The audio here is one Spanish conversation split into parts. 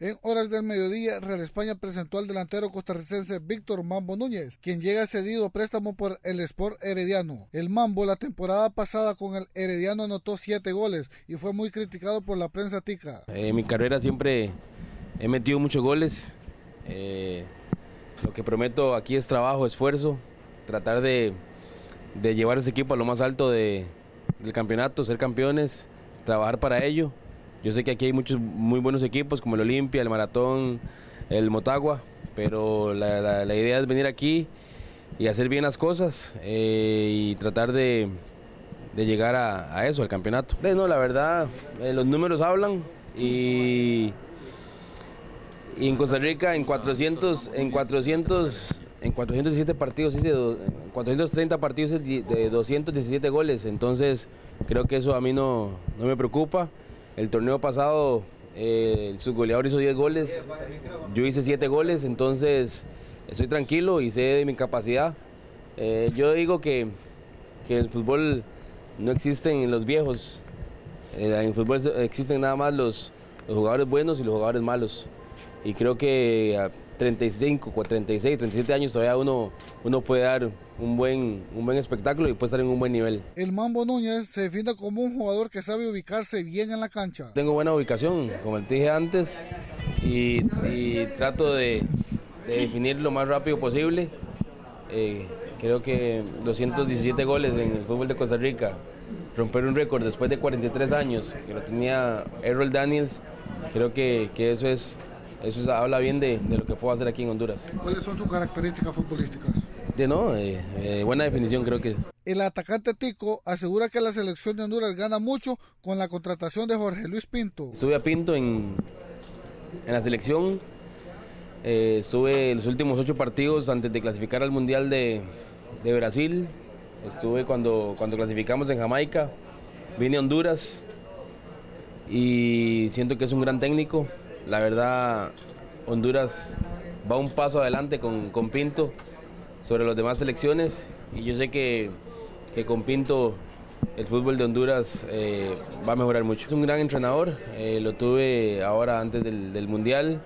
En horas del mediodía, Real España presentó al delantero costarricense Víctor Mambo Núñez, quien llega cedido a préstamo por el Sport Herediano. El Mambo la temporada pasada con el Herediano anotó siete goles y fue muy criticado por la prensa tica. En mi carrera siempre he metido muchos goles. Eh, lo que prometo aquí es trabajo, esfuerzo, tratar de, llevar ese equipo a lo más alto de, del campeonato, ser campeones, trabajar para ello. Yo sé que aquí hay muchos muy buenos equipos como el Olimpia, el Maratón, el Motagua, pero la, idea es venir aquí y hacer bien las cosas eh, y tratar de, llegar a, eso, al campeonato. no, la verdad, eh, los números hablan y, en Costa Rica en 400, en 400, en 417 partidos, en 430 partidos de 217 goles, entonces creo que eso a mí no, no me preocupa. El torneo pasado eh, el subgoleador hizo 10 goles, yo hice 7 goles, entonces estoy tranquilo y sé de mi capacidad. Eh, yo digo que, que el fútbol no existen los viejos, eh, en el fútbol existen nada más los, los jugadores buenos y los jugadores malos. Y creo que a 35, 36, 37 años todavía uno, uno puede dar un buen, un buen espectáculo y puede estar en un buen nivel. El Mambo Núñez se define como un jugador que sabe ubicarse bien en la cancha. Tengo buena ubicación, como te dije antes, y, y trato de, de, definir lo más rápido posible. Eh, creo que 217 goles en el fútbol de Costa Rica, romper un récord después de 43 años, que lo tenía Errol Daniels, creo que, que eso es eso habla bien de, de, lo que puedo hacer aquí en Honduras. ¿Cuáles son tus características futbolísticas? De no, eh, eh, buena definición creo que. El atacante Tico asegura que la selección de Honduras gana mucho con la contratación de Jorge Luis Pinto. Estuve a Pinto en, en la selección, eh, estuve los últimos ocho partidos antes de clasificar al Mundial de, de Brasil, estuve cuando, cuando clasificamos en Jamaica, vine a Honduras y siento que es un gran técnico, la verdad, Honduras va un paso adelante con, con Pinto sobre las demás selecciones y yo sé que, que con Pinto el fútbol de Honduras eh, va a mejorar mucho. Es un gran entrenador, eh, lo tuve ahora antes del, Mundial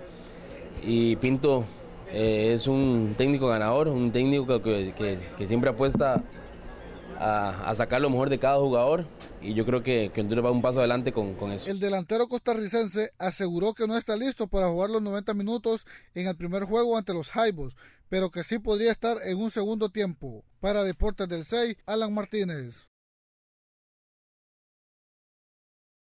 y Pinto eh, es un técnico ganador, un técnico que, que siempre apuesta a, sacar lo mejor de cada jugador y yo creo que, Honduras va un paso adelante con, con, eso. El delantero costarricense aseguró que no está listo para jugar los 90 minutos en el primer juego ante los Jaibos, pero que sí podría estar en un segundo tiempo. Para Deportes del 6, Alan Martínez.